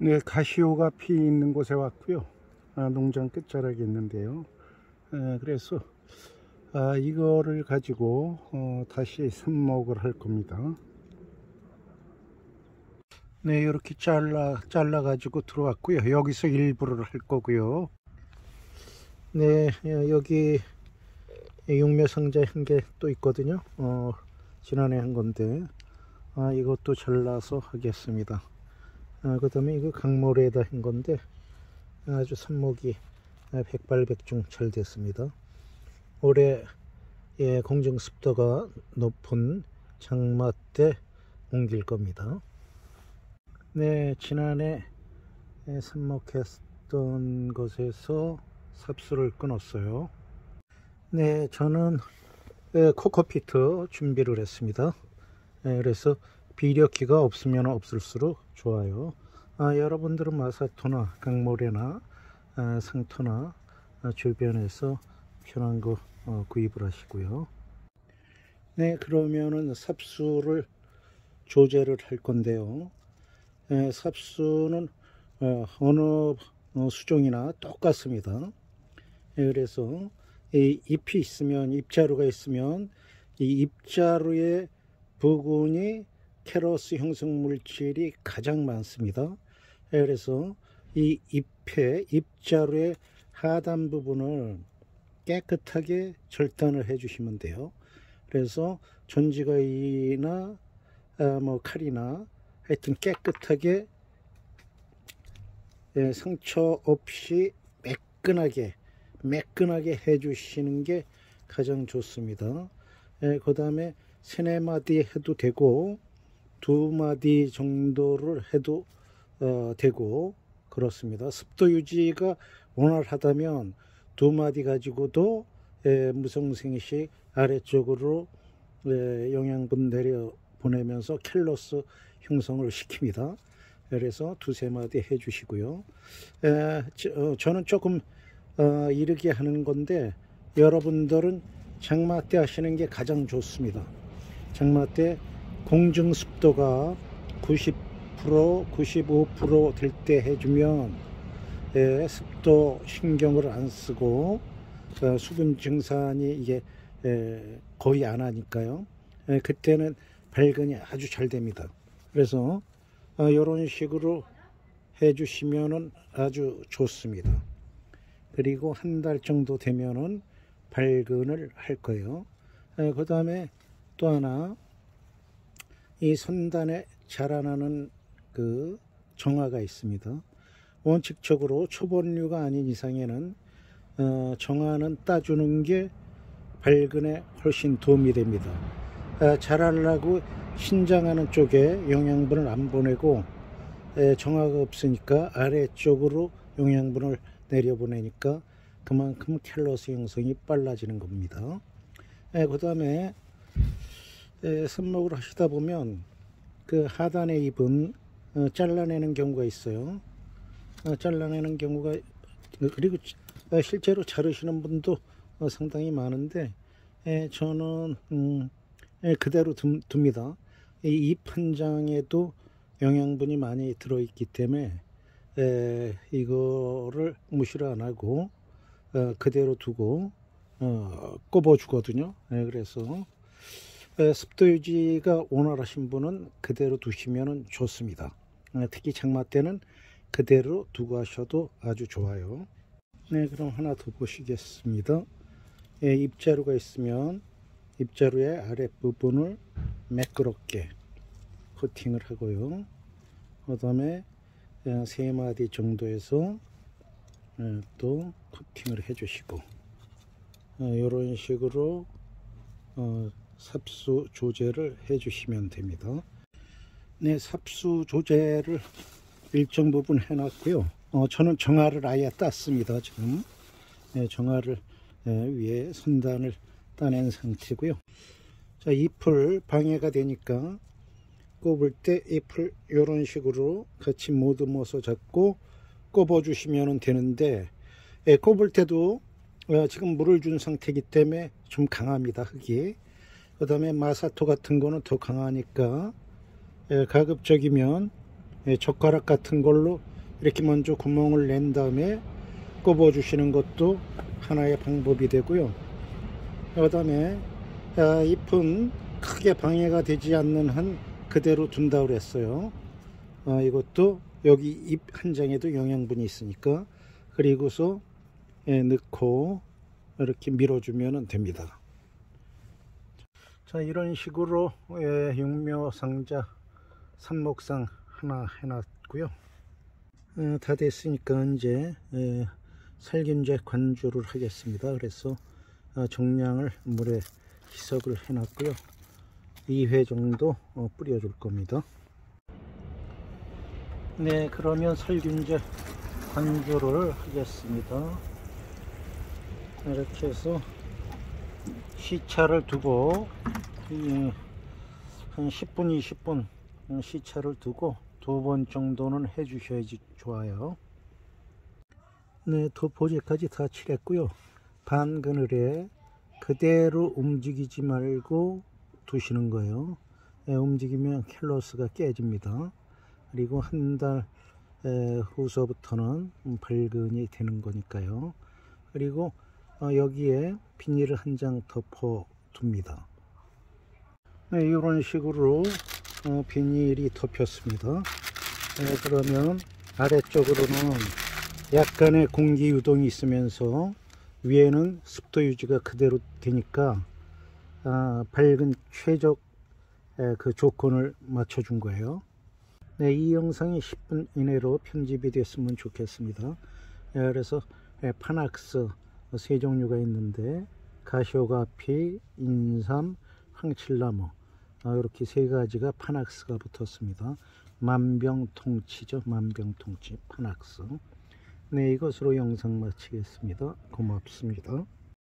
네, 가시오가 피 있는 곳에 왔고요. 아, 농장 끝자락에 있는데요. 에, 그래서 아, 이거를 가지고 어, 다시 삽목을 할 겁니다. 네, 이렇게 잘라 잘라 가지고 들어왔고요. 여기서 일부를 할 거고요. 네, 여기 육묘 상자 한 개 또 있거든요. 어, 지난해 한 건데 아, 이것도 잘라서 하겠습니다. 아, 그 다음에 이거 강모래에다 한 건데 아주 삽목이 백발백중 잘 됐습니다. 올해 예, 공정 습도가 높은 장마 때 옮길 겁니다. 네, 지난해 예, 삽목했던 것에서 삽수를 끊었어요. 네, 저는 예, 코코피트 준비를 했습니다. 예, 그래서 비력기가 없으면 없을수록 좋아요. 아, 여러분들은 마사토나 강모래나 아, 상토나 아, 주변에서 편한 거 어, 구입을 하시고요. 네, 그러면은 삽수를 조제를 할 건데요. 예, 삽수는 어, 어느 어, 수종이나 똑같습니다. 예, 그래서 이 잎이 있으면 잎자루가 있으면 이 잎자루의 부분이 캐러스 형성 물질이 가장 많습니다. 예, 그래서 이 잎의 잎자루의 하단 부분을 깨끗하게 절단을 해 주시면 돼요. 그래서 전지가이나 아, 뭐 칼이나 하여튼 깨끗하게 예, 상처 없이 매끈하게 매끈하게 해 주시는 게 가장 좋습니다. 예, 그 다음에 세네 마디 해도 되고 두 마디 정도를 해도 어, 되고 그렇습니다. 습도 유지가 원활하다면 두 마디 가지고도 예, 무성생식 아래쪽으로 예, 영양분 내려 보내면서 캘로스 형성을 시킵니다. 그래서 두세 마디 해주시고요. 에, 저, 어, 저는 조금 어, 이르게 하는 건데 여러분들은 장마 때 하시는 게 가장 좋습니다. 장마 때 공중 습도가 90% 95%될 때 해주면 예, 습도 신경을 안 쓰고 어, 수분 증산이 이게 예, 거의 안 하니까요. 예, 그때는 발근이 아주 잘 됩니다. 그래서 어, 이런 식으로 해 주시면 아주 좋습니다. 그리고 한 달 정도 되면은 발근을 할 거예요. 그 다음에 또 하나 이 선단에 자라나는 그 정화가 있습니다. 원칙적으로 초본류가 아닌 이상에는 어, 정화는 따주는 게 발근에 훨씬 도움이 됩니다. 어, 자라려고 신장하는 쪽에 영양분을 안 보내고 에, 정화가 없으니까 아래쪽으로 영양분을 내려보내니까 그만큼 캘로스 형성이 빨라지는 겁니다. 그 다음에 선목을 하시다 보면 그 하단의 잎은 어, 잘라내는 경우가 있어요. 어, 잘라내는 경우가 그리고 어, 실제로 자르시는 분도 상당히 많은데 저는 음, 그대로 둡니다. 이 잎 한 장에도 영양분이 많이 들어있기 때문에 이거를 무시를 안 하고 그대로 두고 꼽아 주거든요. 그래서 습도 유지가 원활하신 분은 그대로 두시면 좋습니다. 특히 장마 때는 그대로 두고 하셔도 아주 좋아요. 네, 그럼 하나 더 보시겠습니다. 예, 입자루가 있으면 입자루의 아랫부분을 매끄럽게 코팅을 하고요. 그 다음에 세 마디 정도에서 또 코팅을 해주시고 이런 식으로 어, 삽수 조제를 해 주시면 됩니다. 네 삽수 조제를 일정 부분 해 놨고요. 어, 저는 정화를 아예 땄습니다 지금. 네, 정화를 네, 위에 선단을 따낸 상태고요. 자 잎을 방해가 되니까 꼽을 때 잎을 이런 식으로 같이 모듬어서 잡고 꼽아 주시면 되는데 예, 꼽을 때도 어, 지금 물을 준 상태이기 때문에 좀 강합니다 흙이 그 다음에 마사토 같은 거는 더 강하니까 예, 가급적이면 예, 젓가락 같은 걸로 이렇게 먼저 구멍을 낸 다음에 꼽아 주시는 것도 하나의 방법이 되고요. 그 다음에 아, 잎은 크게 방해가 되지 않는 한 그대로 둔다 그랬어요. 어, 이것도 여기 잎 한 장에도 영양분이 있으니까 그리고서 예, 넣고 이렇게 밀어주면 됩니다. 자 이런 식으로 예, 육묘 상자 삽목상 하나 해놨고요. 어, 다 됐으니까 이제 예, 살균제 관주를 하겠습니다. 그래서 어, 정량을 물에 희석을 해놨고요. 2회 정도 어, 뿌려줄 겁니다. 네, 그러면 살균제 관주를 하겠습니다. 이렇게 해서 시차를 두고 이, 한 10분, 20분 시차를 두고 두 번 정도는 해 주셔야지 좋아요. 네, 도포제까지 다 칠했고요. 반 그늘에 그대로 움직이지 말고 두시는 거예요. 예, 움직이면 캘러스가 깨집니다. 그리고 한 달 후서부터는 발근이 되는 거니까요. 그리고 어, 여기에 비닐을 한 장 덮어 둡니다. 네, 이런 식으로 어, 비닐이 덮였습니다. 네, 그러면 아래쪽으로는 약간의 공기 유동이 있으면서 위에는 습도 유지가 그대로 되니까 아, 밝은 최적 에, 그 조건을 맞춰 준 거예요. 네, 이 영상이 10분 이내로 편집이 됐으면 좋겠습니다. 예, 그래서 예, 파낙스 세 종류가 있는데 가시오가피, 인삼, 황칠나무 아, 이렇게 세 가지가 파낙스가 붙었습니다. 만병통치죠. 만병통치 파낙스. 네, 이것으로 영상 마치겠습니다. 고맙습니다.